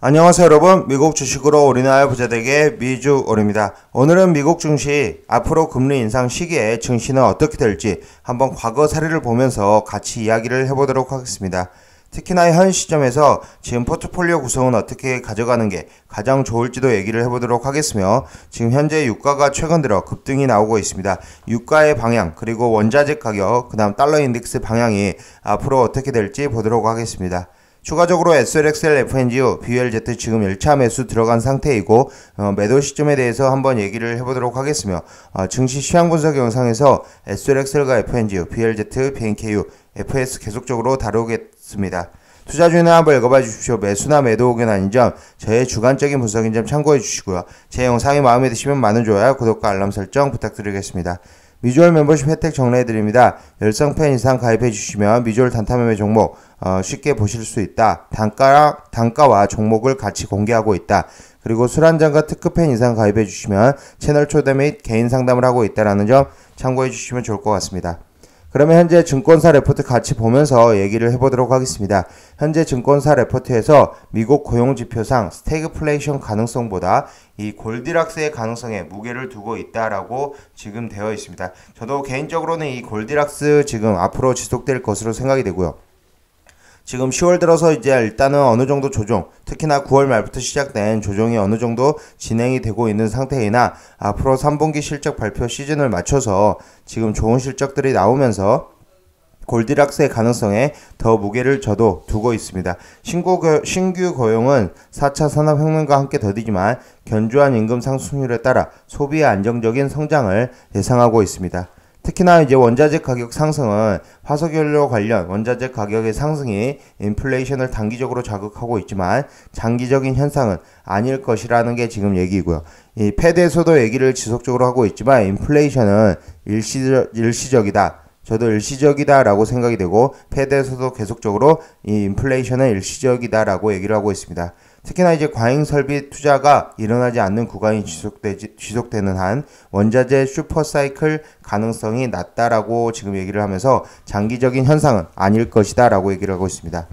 안녕하세요 여러분 미국 주식으로 우리나라 부자되게 미주올입니다 오늘은 미국 증시 앞으로 금리 인상 시기에 증시는 어떻게 될지 한번 과거 사례를 보면서 같이 이야기를 해보도록 하겠습니다 특히나 현 시점에서 지금 포트폴리오 구성은 어떻게 가져가는 게 가장 좋을지도 얘기를 해보도록 하겠으며 지금 현재 유가가 최근 들어 급등이 나오고 있습니다. 유가의 방향 그리고 원자재 가격 그 다음 달러 인덱스 방향이 앞으로 어떻게 될지 보도록 하겠습니다. 추가적으로 SLXL, FNGU, BLZ 지금 1차 매수 들어간 상태이고 어, 매도 시점에 대해서 한번 얘기를 해보도록 하겠으며 어, 증시 시황 분석 영상에서 SLXL과 FNGU, BLZ, BNKU, FS 계속적으로 다루겠습니다. 투자 주의는 한번 읽어봐 주십시오. 매수나 매도 의견 아닌 점, 저의 주관적인 분석인 점 참고해 주시고요. 제 영상이 마음에 드시면 많은 좋아요, 구독과 알람 설정 부탁드리겠습니다. 미주얼 멤버십 혜택 정리해드립니다. 열성팬 이상 가입해 주시면 미주얼 단타 매매 종목 어, 쉽게 보실 수 있다. 단가, 단가와 종목을 같이 공개하고 있다. 그리고 술 한잔과 특급팬 이상 가입해 주시면 채널 초대 및 개인 상담을 하고 있다는 점 참고해 주시면 좋을 것 같습니다. 그러면 현재 증권사 레포트 같이 보면서 얘기를 해보도록 하겠습니다. 현재 증권사 레포트에서 미국 고용지표상 스태그플레이션 가능성보다 이 골디락스의 가능성에 무게를 두고 있다라고 지금 되어 있습니다. 저도 개인적으로는 이 골디락스 지금 앞으로 지속될 것으로 생각이 되고요. 지금 10월 들어서 이제 일단은 어느 정도 조정, 특히나 9월 말부터 시작된 조정이 어느 정도 진행이 되고 있는 상태이나 앞으로 3분기 실적 발표 시즌을 맞춰서 지금 좋은 실적들이 나오면서 골디락스의 가능성에 더 무게를 저도 두고 있습니다. 신고 거, 신규 고용은 4차 산업혁명과 함께 더디지만 견조한 임금 상승률에 따라 소비의 안정적인 성장을 예상하고 있습니다. 특히나 이제 원자재 가격 상승은 화석연료 관련 원자재 가격의 상승이 인플레이션을 단기적으로 자극하고 있지만 장기적인 현상은 아닐 것이라는 게 지금 얘기고요. 이 패드에서도 얘기를 지속적으로 하고 있지만 인플레이션은 일시적, 일시적이다. 저도 일시적이다라고 생각이 되고 패드에서도 계속적으로 이 인플레이션은 일시적이다라고 얘기를 하고 있습니다. 특히나 이제 과잉 설비 투자가 일어나지 않는 구간이 지속되지, 지속되는 한 원자재 슈퍼사이클 가능성이 낮다라고 지금 얘기를 하면서 장기적인 현상은 아닐 것이다라고 얘기를 하고 있습니다.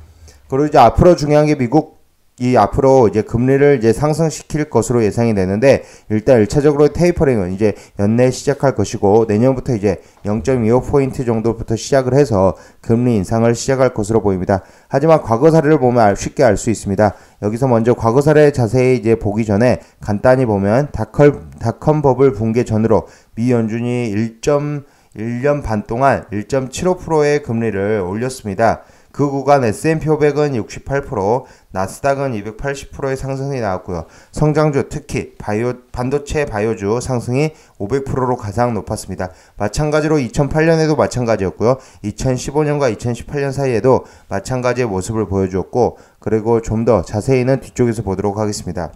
그리고 이제 앞으로 중요한 게 미국 이 앞으로 이제 금리를 이제 상승시킬 것으로 예상이 되는데 일단 1차적으로 테이퍼링은 이제 연내 시작할 것이고 내년부터 이제 0.25포인트 정도부터 시작을 해서 금리 인상을 시작할 것으로 보입니다. 하지만 과거 사례를 보면 쉽게 알 수 있습니다. 여기서 먼저 과거 사례 자세히 이제 보기 전에 간단히 보면 다컬 다컴 버블 붕괴 전으로 미 연준이 1.1년 반 동안 1.75%의 금리를 올렸습니다. 그 구간 S&P 500은 68%, 나스닥은 280%의 상승이 나왔고요. 성장주 특히 바이오 반도체 바이오주 상승이 500%로 가장 높았습니다. 마찬가지로 2008년에도 마찬가지였고요. 2015년과 2018년 사이에도 마찬가지의 모습을 보여주었고 그리고 좀 더 자세히는 뒤쪽에서 보도록 하겠습니다.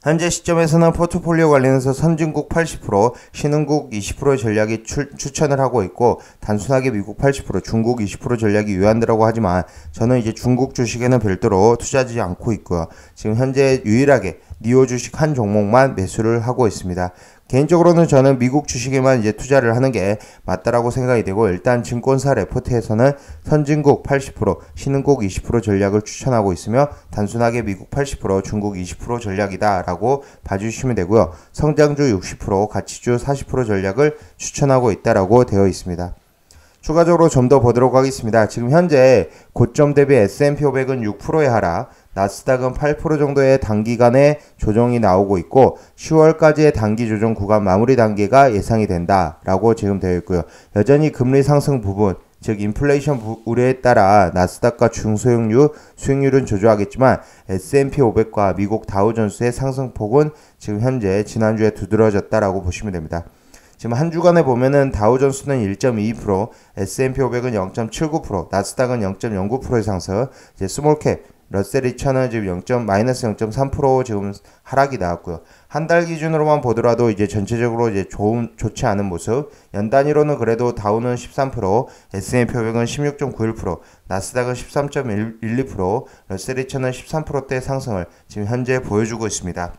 현재 시점에서는 포트폴리오 관련해서 선진국 80%, 신흥국 20%의 전략이 추, 추천을 하고 있고 단순하게 미국 80%, 중국 20% 전략이 유한되라고 하지만 저는 이제 중국 주식에는 별도로 투자하지 않고 있고요. 지금 현재 유일하게 니오 주식 한 종목만 매수를 하고 있습니다. 개인적으로는 저는 미국 주식에만 이제 투자를 하는 게 맞다라고 생각이 되고 일단 증권사 레포트에서는 선진국 80%, 신흥국 20% 전략을 추천하고 있으며 단순하게 미국 80%, 중국 20% 전략이다라고 봐주시면 되고요. 성장주 60%, 가치주 40% 전략을 추천하고 있다라고 되어 있습니다. 추가적으로 좀 더 보도록 하겠습니다. 지금 현재 고점 대비 S&P 500은 6%의 하락, 나스닥은 8% 정도의 단기간에 조정이 나오고 있고 10월까지의 단기 조정 구간 마무리 단계가 예상이 된다라고 지금 되어 있고요. 여전히 금리 상승 부분 즉 인플레이션 우려에 따라 나스닥과 중소형주 수익률은 저조하겠지만 S&P 500과 미국 다우존스의 상승폭은 지금 현재 지난주에 두드러졌다라고 보시면 됩니다. 지금 한 주간에 보면은 다우존스는 1.22%, S&P 500은 0.79%, 나스닥은 0.09%의 상승, 이제 small cap 러셀 2천은 지금 0. 마이너스 0.3% 지금 하락이 나왔고요. 한 달 기준으로만 보더라도 이제 전체적으로 이제 좋은 좋지 않은 모습. 연 단위로는 그래도 다우는 13%, S&P 500은 16.91%, 나스닥은 13.12%, 러셀 2천은 13%대 상승을 지금 현재 보여주고 있습니다.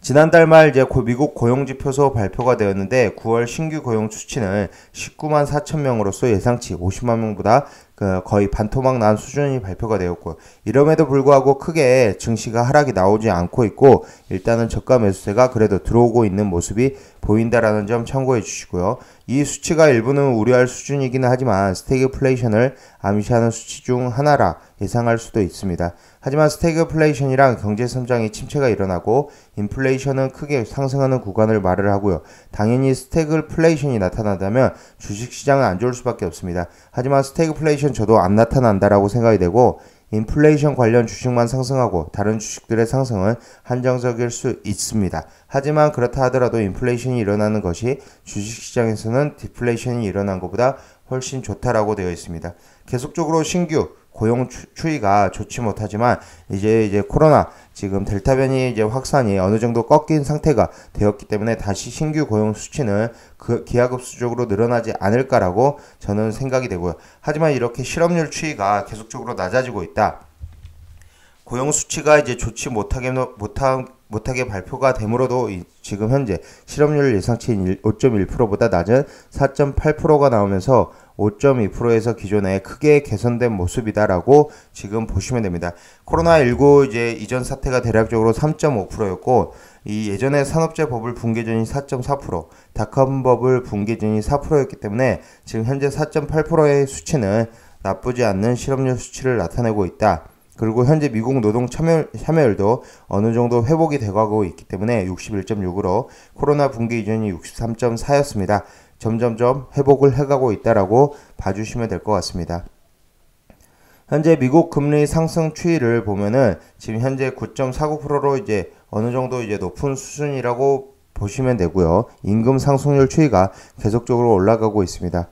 지난달 말 이제 미국 고용지표소 발표가 되었는데 9월 신규 고용 수치는 19만 4천 명으로서 예상치 50만 명보다 그 거의 반토막 난 수준이 발표가 되었고 이럼에도 불구하고 크게 증시가 하락이 나오지 않고 있고 일단은 저가 매수세가 그래도 들어오고 있는 모습이 보인다라는 점 참고해 주시고요. 이 수치가 일부는 우려할 수준이기는 하지만 스태그플레이션을 암시하는 수치 중 하나라 예상할 수도 있습니다. 하지만 스태그플레이션이랑 경제 성장의 침체가 일어나고 인플레이션은 크게 상승하는 구간을 말을 하고요. 당연히 스태그플레이션이 나타난다면 주식 시장은 안 좋을 수밖에 없습니다. 하지만 스태그플레이션 저도 안 나타난다라고 생각이 되고 인플레이션 관련 주식만 상승하고 다른 주식들의 상승은 한정적일 수 있습니다. 하지만 그렇다 하더라도 인플레이션이 일어나는 것이 주식시장에서는 디플레이션이 일어난 것보다 훨씬 좋다라고 되어 있습니다. 계속적으로 신규 고용 추이가 좋지 못하지만 이제 이제 코로나 지금 델타 변이 이제 확산이 어느 정도 꺾인 상태가 되었기 때문에 다시 신규 고용 수치는 그 기하급수적으로 늘어나지 않을까라고 저는 생각이 되고요. 하지만 이렇게 실업률 추이가 계속적으로 낮아지고 있다. 고용 수치가 이제 좋지 못하게 못하, 못하게 발표가 되므로도 지금 현재 실업률 예상치인 5.1%보다 낮은 4.8%가 나오면서 5.2%에서 기존에 크게 개선된 모습이다라고 지금 보시면 됩니다. 코로나19 이제 이전 사태가 대략적으로 3.5%였고 이 예전에 산업재 버블 붕괴 전이 4.4%, 닷컴 버블 붕괴 전이 4%였기 때문에 지금 현재 4.8%의 수치는 나쁘지 않는 실업률 수치를 나타내고 있다. 그리고 현재 미국 노동 참여, 참여율도 어느 정도 회복이 돼가고 있기 때문에 61.6으로 코로나 붕괴 이전이 63.4였습니다. 점점점 회복을 해가고 있다라고 봐주시면 될 것 같습니다. 현재 미국 금리 상승 추이를 보면은 지금 현재 9.49%로 이제 어느 정도 이제 높은 수준이라고 보시면 되고요. 임금 상승률 추이가 계속적으로 올라가고 있습니다.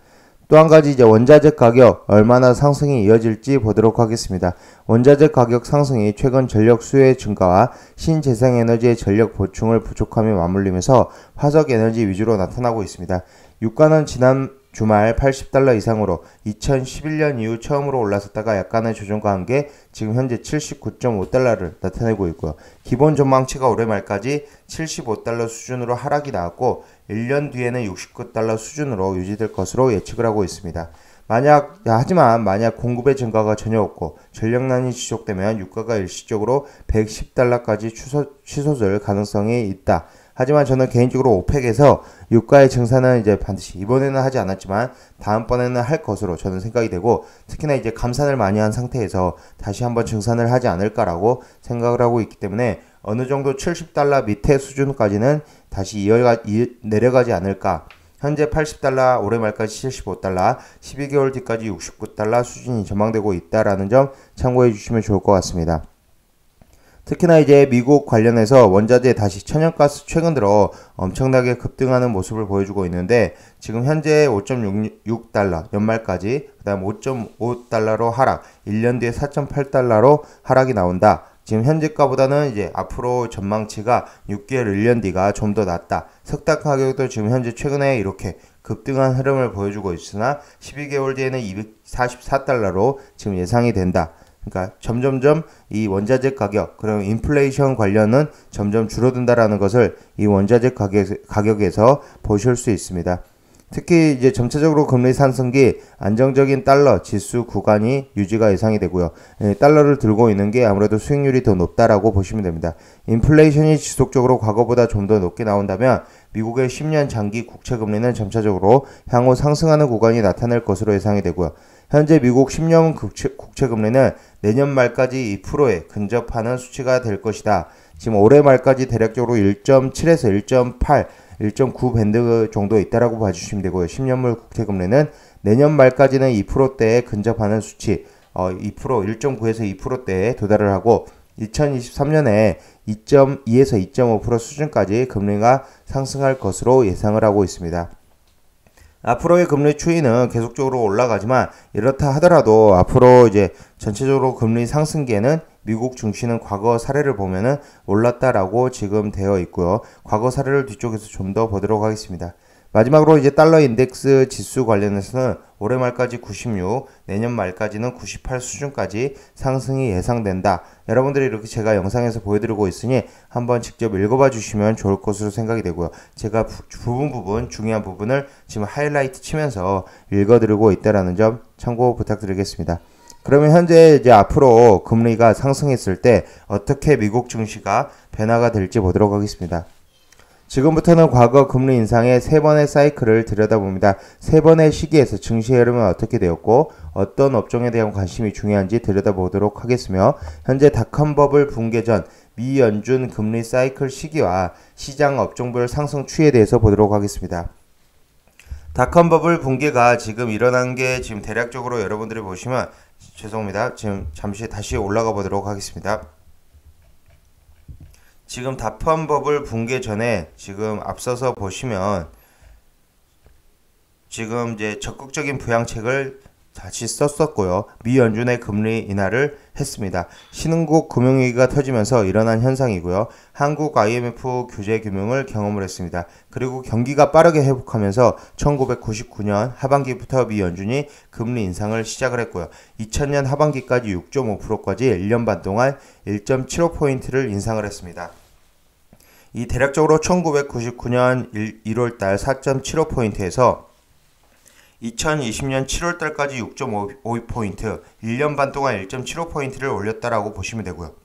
또 한 가지 이제 원자재 가격 얼마나 상승이 이어질지 보도록 하겠습니다. 원자재 가격 상승이 최근 전력 수요의 증가와 신재생에너지의 전력 보충을 부족함에 맞물리면서 화석 에너지 위주로 나타나고 있습니다. 유가는 지난 주말 80달러 이상으로 2011년 이후 처음으로 올라섰다가 약간의 조정과 함께 지금 현재 79.5달러를 나타내고 있고요. 기본 전망치가 올해 말까지 75달러 수준으로 하락이 나왔고 1년 뒤에는 69달러 수준으로 유지될 것으로 예측을 하고 있습니다. 만약 하지만 만약 공급의 증가가 전혀 없고 전력난이 지속되면 유가가 일시적으로 110달러까지 취소, 취소될 가능성이 있다. 하지만 저는 개인적으로 오펙에서 유가의 증산은 이제 반드시 이번에는 하지 않았지만 다음번에는 할 것으로 저는 생각이 되고 특히나 이제 감산을 많이 한 상태에서 다시 한번 증산을 하지 않을까라고 생각을 하고 있기 때문에 어느 정도 70달러 밑에 수준까지는 다시 이어가, 이, 내려가지 않을까. 현재 80달러, 올해 말까지 75달러, 12개월 뒤까지 69달러 수준이 전망되고 있다라는 점 참고해 주시면 좋을 것 같습니다. 특히나 이제 미국 관련해서 원자재 다시 천연가스 최근 들어 엄청나게 급등하는 모습을 보여주고 있는데 지금 현재 5.66달러 연말까지 그다음 5.5달러로 하락 1년 뒤에 4.8달러로 하락이 나온다. 지금 현재가보다는 이제 앞으로 전망치가 6개월 1년 뒤가 좀더 낮다. 석탄 가격도 지금 현재 최근에 이렇게 급등한 흐름을 보여주고 있으나 12개월 뒤에는 244달러로 지금 예상이 된다. 그러니까 점점점 이 원자재 가격, 그리고 인플레이션 관련은 점점 줄어든다라는 것을 이 원자재 가격, 가격에서 보실 수 있습니다. 특히 이제 전체적으로 금리 상승기 안정적인 달러 지수 구간이 유지가 예상이 되고요. 예, 달러를 들고 있는 게 아무래도 수익률이 더 높다라고 보시면 됩니다. 인플레이션이 지속적으로 과거보다 좀 더 높게 나온다면 미국의 10년 장기 국채 금리는 점차적으로 향후 상승하는 구간이 나타날 것으로 예상이 되고요. 현재 미국 10년 국채, 금리는 내년 말까지 2%에 근접하는 수치가 될 것이다. 지금 올해 말까지 대략적으로 1.7에서 1.8, 1.9 밴드 정도 있다라고 봐주시면 되고요. 10년물 국채 금리는 내년 말까지는 2%대에 근접하는 수치, 어, 2%, 1.9에서 2%대에 도달을 하고 2023년에 2.2에서 2.5% 수준까지 금리가 상승할 것으로 예상을 하고 있습니다. 앞으로의 금리 추이는 계속적으로 올라가지만 이렇다 하더라도 앞으로 이제 전체적으로 금리 상승기에는 미국 증시는 과거 사례를 보면은 올랐다라고 지금 되어 있고요. 과거 사례를 뒤쪽에서 좀 더 보도록 하겠습니다. 마지막으로 이제 달러 인덱스 지수 관련해서는 올해 말까지 96, 내년 말까지는 98 수준까지 상승이 예상된다. 여러분들이 이렇게 제가 영상에서 보여드리고 있으니 한번 직접 읽어봐 주시면 좋을 것으로 생각이 되고요. 제가 부, 부분 부분 중요한 부분을 지금 하이라이트 치면서 읽어드리고 있다라는 점 참고 부탁드리겠습니다. 그러면 현재 이제 앞으로 금리가 상승했을 때 어떻게 미국 증시가 변화가 될지 보도록 하겠습니다. 지금부터는 과거 금리 인상의 세 번의 사이클을 들여다봅니다. 세 번의 시기에서 증시의 흐름은 어떻게 되었고 어떤 업종에 대한 관심이 중요한지 들여다보도록 하겠으며 현재 닷컴 버블 붕괴 전 미 연준 금리 사이클 시기와 시장 업종별 상승 추이에 대해서 보도록 하겠습니다. 닷컴 버블 붕괴가 지금 일어난 게 지금 대략적으로 여러분들이 보시면 죄송합니다. 지금 잠시 다시 올라가 보도록 하겠습니다. 지금 버블 붕괴 전에 지금 앞서서 보시면 지금 이제 적극적인 부양책을 다시 썼었고요. 미 연준의 금리 인하를 했습니다. 신흥국 금융위기가 터지면서 일어난 현상이고요. 한국 IMF 규제 규명을 경험을 했습니다. 그리고 경기가 빠르게 회복하면서 1999년 하반기부터 미 연준이 금리 인상을 시작을 했고요. 2000년 하반기까지 6.5%까지 1년 반 동안 1.75포인트를 인상을 했습니다. 이 대략적으로 1999년 1 월달 4.75포인트에서 2020년 7월 달까지 6.52포인트, 1년 반 동안 1.75포인트를 올렸다라고 보시면 되고요.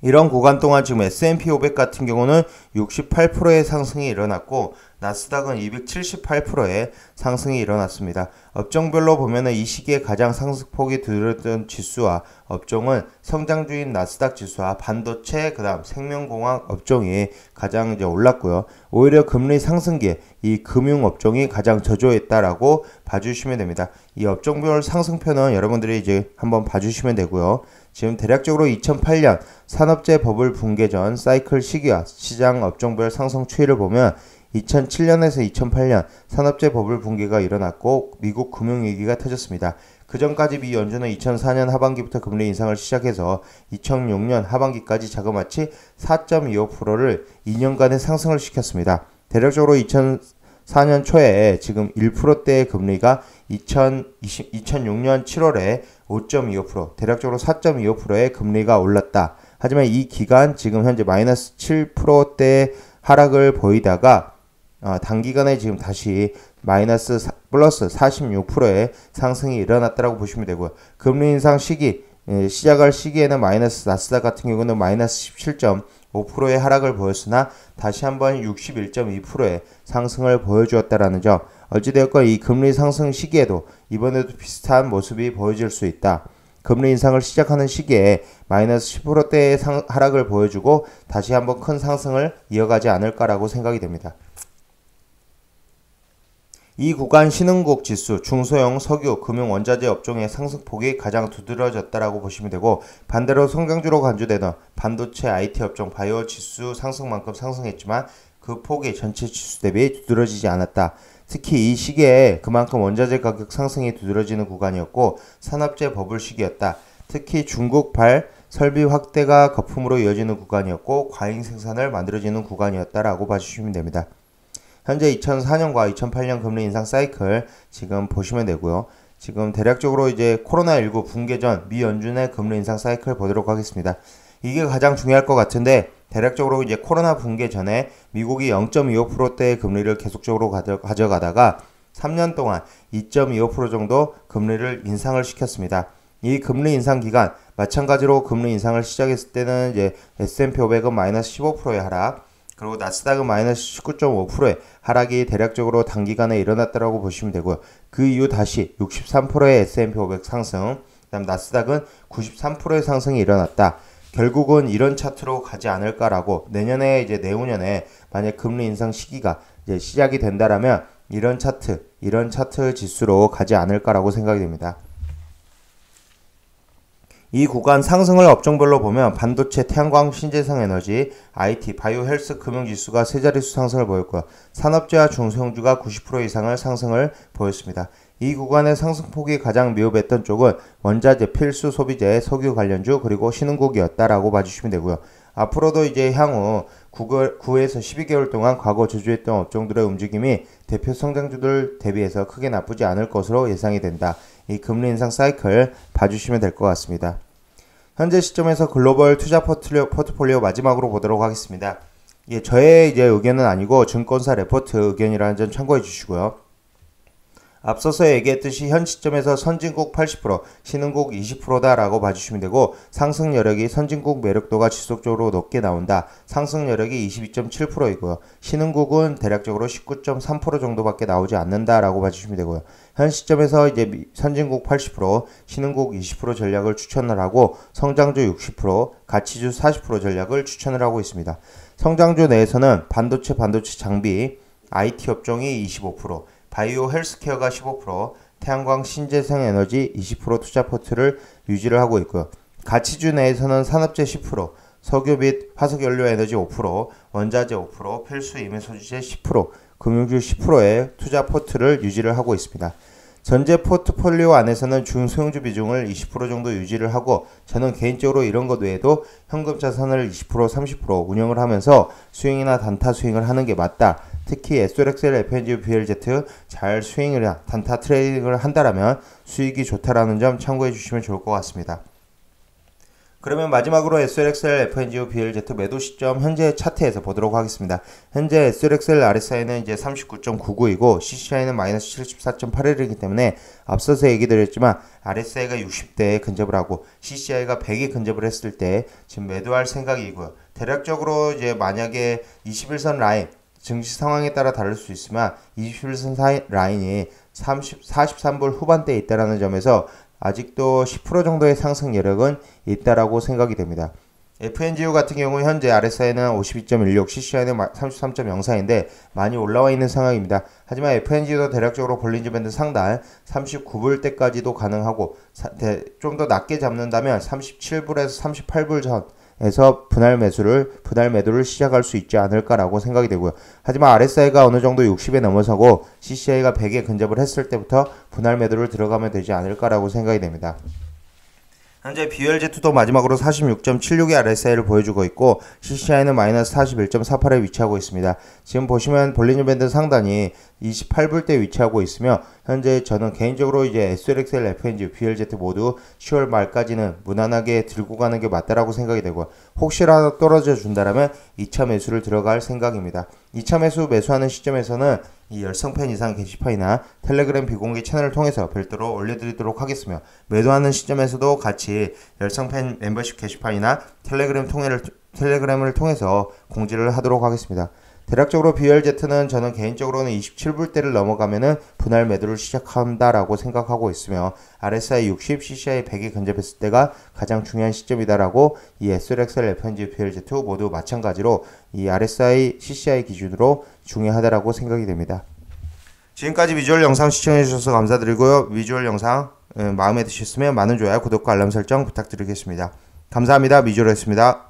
이런 구간 동안 지금 S&P 500 같은 경우는 68%의 상승이 일어났고 나스닥은 278%의 상승이 일어났습니다. 업종별로 보면은 이 시기에 가장 상승폭이 두드러졌던 지수와 업종은 성장주인 나스닥 지수와 반도체 그다음 생명공학 업종이 가장 이제 올랐고요. 오히려 금리 상승기에 이 금융 업종이 가장 저조했다라고 봐주시면 됩니다. 이 업종별 상승표는 여러분들이 이제 한번 봐주시면 되고요. 지금 대략적으로 2008년 산업재 버블 붕괴 전 사이클 시기와 시장 업종별 상승 추이를 보면 2007년에서 2008년 산업재 버블 붕괴가 일어났고 미국 금융위기가 터졌습니다. 그 전까지 미 연준은 2004년 하반기부터 금리 인상을 시작해서 2006년 하반기까지 자그마치 4.25%를 2년간의 상승을 시켰습니다. 대략적으로 2004년 초에 지금 1%대의 금리가 2020, 2006년 7월에 5.25% 대략적으로 4.25%의 금리가 올랐다. 하지만 이 기간 지금 현재 마이너스 7%대 하락을 보이다가 어, 단기간에 지금 다시 마이너스 사, 플러스 46%의 상승이 일어났다고 보시면 되고요. 금리 인상 시기 예, 시작할 시기에는 마이너스 나스닥 같은 경우는 마이너스 17.5%의 하락을 보였으나 다시 한번 61.2%의 상승을 보여주었다라는 점. 어찌되었건 이 금리 상승 시기에도 이번에도 비슷한 모습이 보여질 수 있다. 금리 인상을 시작하는 시기에 마이너스 10%대의 상, 하락을 보여주고 다시 한번 큰 상승을 이어가지 않을까라고 생각이 됩니다. 이 구간 신흥국 지수, 중소형 석유, 금융 원자재 업종의 상승폭이 가장 두드러졌다라고 보시면 되고 반대로 성장주로 간주되던 반도체 IT 업종 바이오 지수 상승만큼 상승했지만 그 폭이 전체 지수 대비 두드러지지 않았다. 특히 이 시기에 그만큼 원자재 가격 상승이 두드러지는 구간이었고 산업재 버블 시기였다. 특히 중국발 설비 확대가 거품으로 이어지는 구간이었고 과잉 생산을 만들어지는 구간이었다라고 봐주시면 됩니다. 현재 2004년과 2008년 금리 인상 사이클 지금 보시면 되고요. 지금 대략적으로 이제 코로나19 붕괴 전 미 연준의 금리 인상 사이클 보도록 하겠습니다. 이게 가장 중요할 것 같은데 대략적으로 이제 코로나 붕괴 전에 미국이 0.25%대의 금리를 계속적으로 가져가다가 3년 동안 2.25% 정도 금리를 인상을 시켰습니다. 이 금리 인상 기간 마찬가지로 금리 인상을 시작했을 때는 이제 S&P 500은 마이너스 15%의 하락, 그리고 나스닥은 마이너스 19.5%의 하락이 대략적으로 단기간에 일어났다고 보시면 되고요. 그 이후 다시 63%의 S&P 500 상승, 그다음 나스닥은 93%의 상승이 일어났다. 결국은 이런 차트로 가지 않을까라고 내년에 이제 내후년에 만약 금리 인상 시기가 이제 시작이 된다라면 이런 차트, 이런 차트 지수로 가지 않을까라고 생각이 됩니다. 이 구간 상승을 업종별로 보면 반도체, 태양광, 신재생 에너지, IT, 바이오 헬스 금융 지수가 세 자릿수 상승을 보였고요. 산업재와 중소형주가 90% 이상을 상승을 보였습니다. 이 구간의 상승폭이 가장 미흡했던 쪽은 원자재, 필수 소비재, 석유 관련주 그리고 신흥국이었다라고 봐주시면 되고요. 앞으로도 이제 향후 9에서 12개월 동안 과거 저조했던 업종들의 움직임이 대표 성장주들 대비해서 크게 나쁘지 않을 것으로 예상이 된다. 이 금리 인상 사이클 봐주시면 될 것 같습니다. 현재 시점에서 글로벌 투자 포트폴리오, 포트폴리오 마지막으로 보도록 하겠습니다. 예, 저의 이제 의견은 아니고 증권사 레포트 의견이라는 점 참고해 주시고요. 앞서서 얘기했듯이 현 시점에서 선진국 80%, 신흥국 20%다라고 봐주시면 되고 상승 여력이 선진국 매력도가 지속적으로 높게 나온다. 상승 여력이 22.7%이고요. 신흥국은 대략적으로 19.3% 정도밖에 나오지 않는다라고 봐주시면 되고요. 현 시점에서 이제 선진국 80%, 신흥국 20% 전략을 추천을 하고 성장주 60%, 가치주 40% 전략을 추천을 하고 있습니다. 성장주 내에서는 반도체, 반도체 장비, IT 업종이 25%, 바이오 헬스케어가 15%, 태양광 신재생 에너지 20% 투자 포트를 유지를 하고 있고요. 가치주 내에서는 산업재 10%, 석유 및 화석연료 에너지 5%, 원자재 5%, 필수 및 임의 소비재 10%, 금융주 10%의 투자 포트를 유지를 하고 있습니다. 전체 포트폴리오 안에서는 중소형주 비중을 20% 정도 유지를 하고 저는 개인적으로 이런 것 외에도 현금 자산을 20% 30% 운영을 하면서 스윙이나 단타 수익을 하는 게 맞다. 특히 SOXL, FNGU, BULZ 잘 스윙을 단타 트레이딩을 한다라면 수익이 좋다라는 점 참고해 주시면 좋을 것 같습니다. 그러면 마지막으로 SOXL, FNGU, BULZ 매도 시점 현재 차트에서 보도록 하겠습니다. 현재 SOXL RSI는 이제 39.99이고 CCI는 마이너스 74.81이기 때문에 앞서서 얘기 드렸지만 RSI가 60대에 근접을 하고 CCI가 100에 근접을 했을 때 지금 매도할 생각이고요. 대략적으로 이제 만약에 21선 라인 증시 상황에 따라 다를 수 있지만 21선 라인이 30, 43불 후반대에 있다라는 점에서 아직도 10% 정도의 상승 여력은 있다라고 생각이 됩니다. FNGU 같은 경우 현재 RSI는 52.16, CCI는 33.04인데 많이 올라와 있는 상황입니다. 하지만 FNGU도 대략적으로 볼린저 밴드 상단 39불대까지도 가능하고 좀 더 낮게 잡는다면 37불에서 38불 전 에서 분할 매수를 분할 매도를 시작할 수 있지 않을까라고 생각이 되고요. 하지만 RSI가 어느 정도 60에 넘어서고 CCI가 100에 근접을 했을 때부터 분할 매도를 들어가면 되지 않을까라고 생각이 됩니다. 현재 BLZ2도 마지막으로 46.76의 RSI를 보여주고 있고 CCI는 마이너스 41.48에 위치하고 있습니다. 지금 보시면 볼리뉴 밴드 상단이 28불대 위치하고 있으며 현재 저는 개인적으로 이제 SLXL, FNG, BLZ 모두 10월 말까지는 무난하게 들고 가는 게 맞다라고 생각이 되고 혹시라도 떨어져 준다라면 2차 매수를 들어갈 생각입니다. 2차 매수 매수하는 시점에서는 이 열성팬 이상 게시판이나 텔레그램 비공개 채널을 통해서 별도로 올려드리도록 하겠으며 매도하는 시점에서도 같이 열성팬 멤버십 게시판이나 텔레그램 통해를, 텔레그램을 통해서 공지를 하도록 하겠습니다. 대략적으로 BLZ는 저는 개인적으로는 27불대를 넘어가면은 분할 매도를 시작한다라고 생각하고 있으며 RSI 60, CCI 100이 근접했을 때가 가장 중요한 시점이다라고 이 SLXL, FNG, BLZ 모두 마찬가지로 이 RSI, CCI 기준으로 중요하다라고 생각이 됩니다. 지금까지 비주얼 영상 시청해 주셔서 감사드리고요. 비주얼 영상 마음에 드셨으면 많은 좋아요, 구독과 알람 설정 부탁드리겠습니다. 감사합니다. 미주얼였습니다.